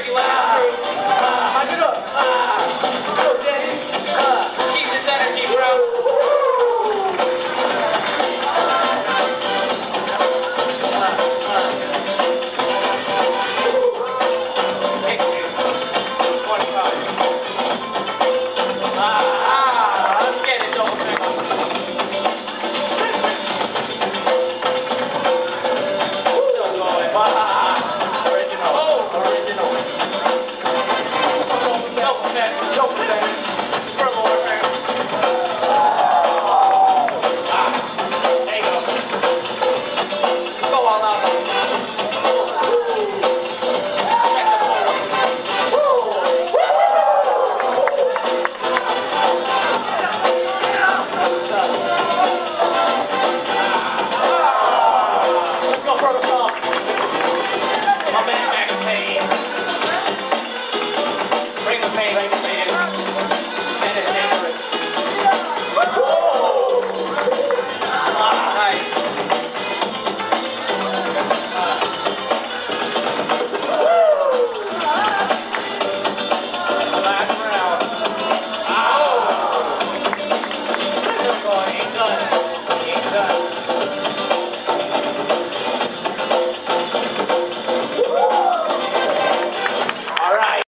regular.